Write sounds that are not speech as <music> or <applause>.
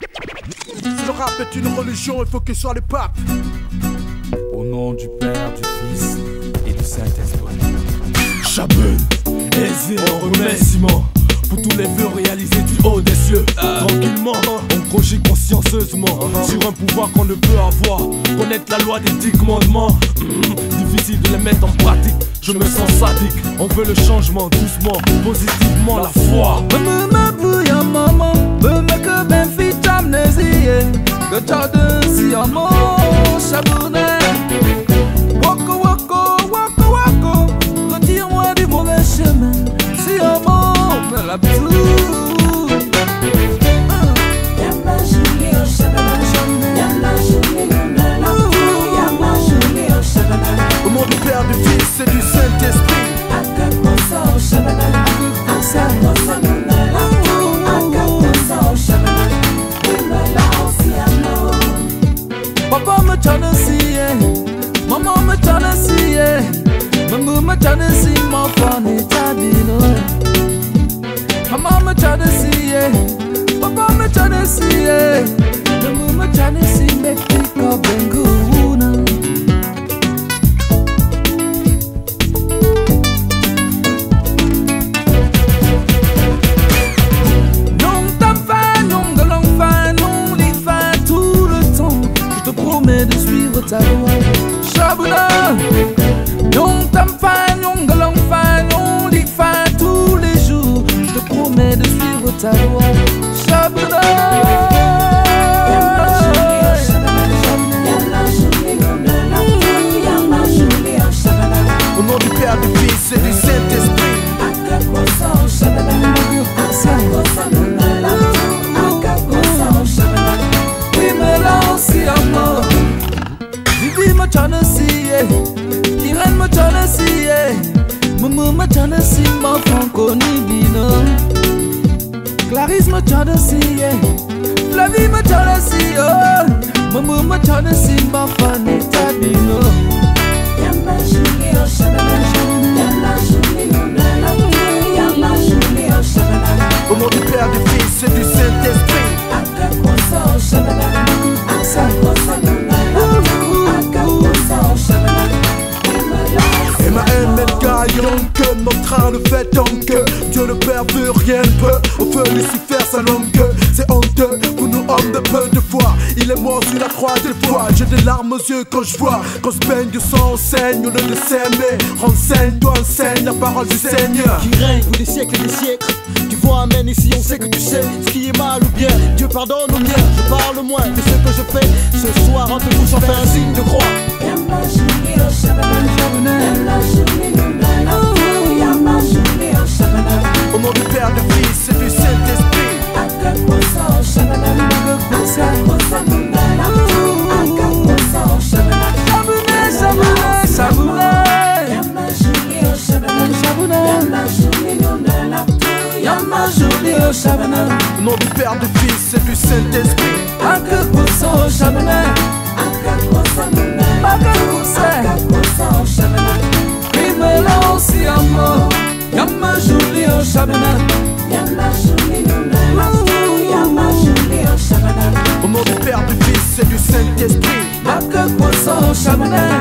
Le rap est une religion, il faut que ce soit le pape. Au nom du Père, du Fils et du Saint-Esprit. Chabun, aisé en remerciement pour tous les vœux réalisés du haut des cieux. Tranquillement, on projette consciencieusement sur un pouvoir qu'on ne peut avoir. Connaître la loi des dix commandements, <clears throat> difficile de les mettre en pratique. Je me sens sadique, on veut le changement doucement, positivement la foi. See mama me tryna see it, mama me tryna see my funny tadino. Mama me tryna see it, papa me tryna see it, mama me tryna see me de suivre ta loi. Chabouna, non t'as faim, non de longue faim, non les faim tous les jours. Je te promets de suivre ta loi. Au nom du Père, du Fils et du Saint-Esprit. My jealousy, si, yeah. Flavi ma oh. my ma chana si, ma. Mon train le fait donc que Dieu le Père veut rien ne peut Au feu Lucifer sa longue queue C'est honteux pour nous hommes de peu de foi Il est mort sur la croix des fois J'ai des larmes aux yeux quand je vois Qu'on se baigne du sang, on saigne, on ne le sait mais Renseigne-toi, enseigne la parole du Seigneur qui règne pour des siècles et des siècles. Tu vois, amen, ici on sait que tu sais ce qui est mal ou bien. Dieu pardonne ou bien, je parle moins de ce que je fais. Ce soir, entre nous, j'en fais un signe de croix. Shabana. Nom du Père, du Fils et du Saint-Esprit. Akakosa Shabana. Akakosa Mena. Akakosa Shabana. Imela aussi. Yama au Shabana. Yama au au Au nom du Père, du Fils et du Saint-Esprit. Akakosa Shabana.